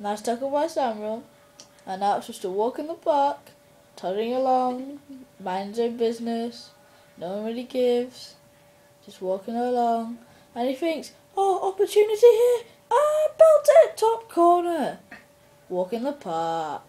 Nice that's taken by Samuel. And now it's just a walk in the park, toddling along, minding his own business. No one really gives. Just walking along. And he thinks, oh, opportunity here. Ah, built it, top corner. Walk in the park.